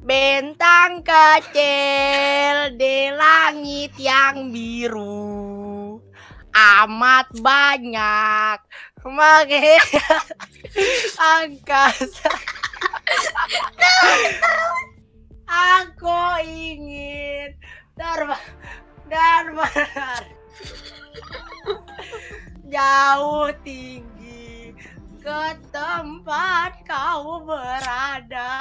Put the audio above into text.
Bentang kecil di langit yang biru amat banyak Mage angkasa. Aku ingin terbang dan benar jauh tinggi ke tempat kau berada.